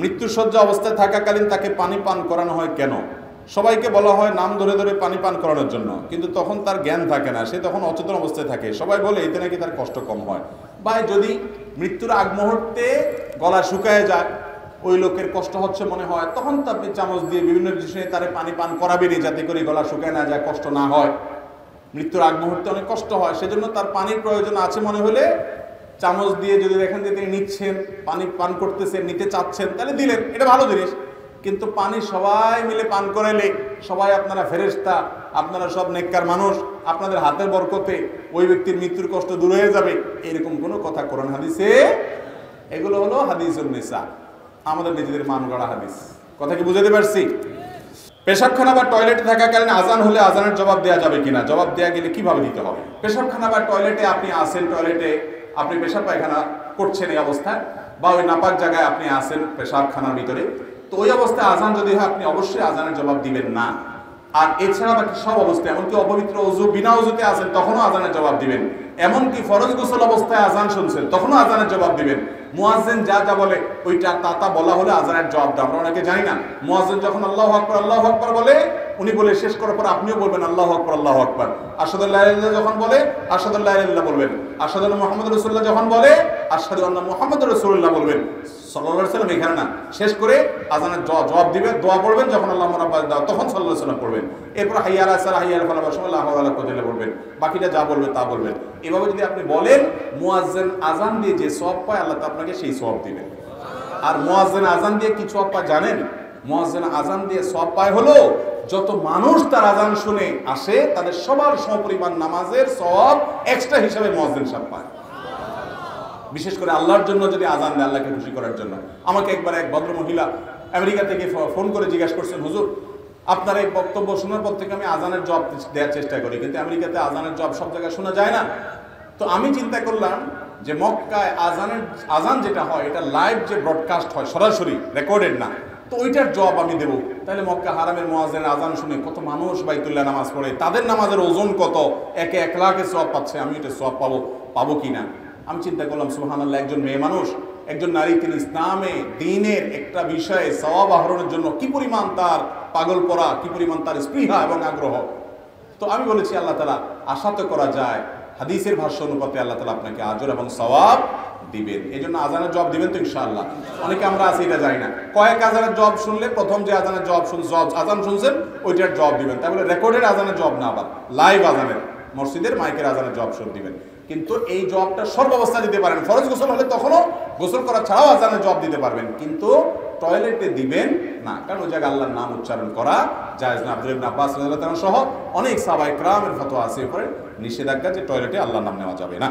মৃত্যুসজ্জা অবস্থায় থাকাকালীন তাকে পানি পান করানো হয় কেন? সবাইকে বলা হয় নাম ধরে ধরে পানি পান করানোর জন্য। কিন্তু তখন তার জ্ঞান থাকে না, সে তখন অচেতন অবস্থায় থাকে। সবাই বলে এতে নাকি তার কষ্ট কম হয়। বা যদি মৃত্যুর আগ মুহূর্তে গলা শুকায় যায়, ওই লোকের কষ্ট হচ্ছে মনে হয়, তখন আপনি চামচ দিয়ে বিভিন্ন জিনিসে তারে পানি পান করাবেনই যাতে করে গলা শুকায় না যায়, কষ্ট না হয়। মৃত্যুর আগ মুহূর্তে অনেক কষ্ট হয়, সেজন্য তার পানির প্রয়োজন আছে মনে হলে চামচ দিয়ে যদি দেখেন যে তিনি নিচ্ছেন, পানি পান করতেছেন, নিতে চাচ্ছেন, তাহলে দিলেন, এটা ভালো জিনিস। কিন্তু পানি সবাই মিলে পান করাইলে সবাই আপনারা ফেরেস্তা আপনারা সব নেককার মানুষ, আপনাদের হাতের বরকতে ওই ব্যক্তির মৃত্যুর কষ্ট দূর হয়ে যাবে, এরকম কোনো কথা কোরআন হাদিসে এগুলো হলো হাদিসুল নিসা। আমাদের নিজেদের মান গড়া হাদিস। কথা কি বুঝাতে পারছি? পেশাবখানা বা টয়লেটে থাকাকালীন আজান হলে আজানের জবাব দেওয়া যাবে কিনা? জবাব দেওয়া গেলে কীভাবে দিতে হবে? পেশাবখানা বা টয়লেটে আপনি আসেন, টয়লেটে আপনি পেশাব পায়খানা করছেন এই অবস্থায়, বা ওই নাপাক জায়গায় আপনি আসেন পেশাবখানার ভিতরে, তো ওই অবস্থায় আজান যদি হয়, আপনি অবশ্যই আজানের জবাব দিবেন না। আর এছাড়া বাকি সব অবস্থায় এমনকি অপবিত্র অজু, বিনা অজুতে আছেন, তখনও আজানের জবাব দিবেন। এমনকি ফরজ গোসল অবস্থায় আজান শুনছেন, তখনও আজানের জবাব দিবেন। মুয়াজ্জিন যা যা বলে, ওইটা তা তা বলা হলে আজানের জবাব দেয়। আমরা অনেকে জানি না, মুয়াজ্জিন যখন আল্লাহ আকবর আল্লাহ আকবর বলে উনি বলে শেষ করার পর আপনিও বলবেন, আল্লাহ আকবর আল্লাহ আকবর। আসাদুল্লাহ যখন বলে আসাদুল্লাহ বলবেন। আসাদুল্লাহ মোহাম্মদ রসুল্লাহ যখন বলে আসাদু আল্লাহ মোহাম্মদ রসুল্লাহ বলবেন। সাল্লাহ সাল্লাম এখানে না। শেষ করে আজানের জবাব দিবেন দোয়া পড়বেন, যখন আল্লাহ মোরাব্বাদ দাও তখন সাল্লাহ সাল্লাম পড়বেন। এরপর আসার হাইয়ার ফলাবার সময় আল্লাহ আল্লাহ কদিলে বলবেন? বাকিটা যা বলবে তা বলবেন। এভাবে যদি আপনি বলেন, মুয়াজ্জেন আজান দিয়ে যে সব পায়, আল্লাহ তা আপনাকে সেই সব দিবেন আর মুয়াজ্জেন আজান দিয়ে কি সব পায় জানেন? মুয়াজ্জেন আজান দিয়ে সব পায় হলো, যত মানুষ তার আজান শুনে আসে, তাদের সবার সমপরিমাণ নামাজের সব এক্সট্রা হিসাবে মুয়াজ্জেন সব পায়। বিশেষ করে আল্লাহর জন্য যদি আজান দেয় আল্লাহকে খুশি করার জন্য। আমাকে একবার এক ভদ্র মহিলা আমেরিকা থেকে ফোন করে জিজ্ঞাসা করছেন, হুজুর, আপনার এই বক্তব্য শোনার পর থেকে আমি আজানের জব দেওয়ার চেষ্টা করি, কিন্তু আমেরিকাতে আজানের জব সব জায়গায় শোনা যায় না। তো আমি চিন্তা করলাম যে মক্কায় আজানের আজান যেটা হয়, এটা লাইভ যে ব্রডকাস্ট হয়, সরাসরি রেকর্ডেড না। তো ওইটার জব আমি দেবো। তাহলে মক্কা হারামের মোয়াজের আজান শুনে কত মানুষ বাইতুল্লাহ নামাজ পড়ে, তাদের নামাজের ওজন কত? একে এক লাখে সব পাচ্ছে, আমি এটা সব পাবো পাবো কি না আমি চিন্তা করলাম সুহান আল্লাহ একজন মেয়ে মানুষ, একজন নারী, তিনি ইসলামে, দিনের একটা বিষয়ে সবাব আহরণের জন্য কি পরিমাণ তার পাগল পড়া কি পরিমাণ তার স্পৃহা এবং আগ্রহ? তো আমি বলেছি, আল্লাহ তালা আশা তো করা যায়, হাদিসের ভাষ্য অনুপাতে আল্লাহ তালা আপনাকে আজর এবং সওয়াব দিবেন। এই জন্য আজানের জব দিবেন তো ইনশাআল্লাহ। অনেকে আমরা আছি, এটা জানি না। কয়েক আজানের জব শুনলে প্রথম যে আজানের জব শুন জব আজান শুনছেন, ওইটার জব দিবেন। তাই বলে রেকর্ডেড আজানের জব না আবার লাইভ আজানের, মসজিদের মাইকের আজানের জব শুন দিবেন। কিন্তু এই জবটা সর্বাবস্থা দিতে পারেন। ফরজ গোসল হলে তখনও গোসল করা ছাড়াও আজানের জব দিতে পারবেন। কিন্তু টয়লেটে দিবেন না। কারণ ওই জায়গায় আল্লাহর নাম উচ্চারণ করা জায়েজ না। আব্দুল আব্বাস সহ অনেক সাহাবায়ে কেরামের ফতোয়া আছে। এরপরে নিষেধাজ্ঞা যে টয়লেটে আল্লাহর নাম নেওয়া যাবে না।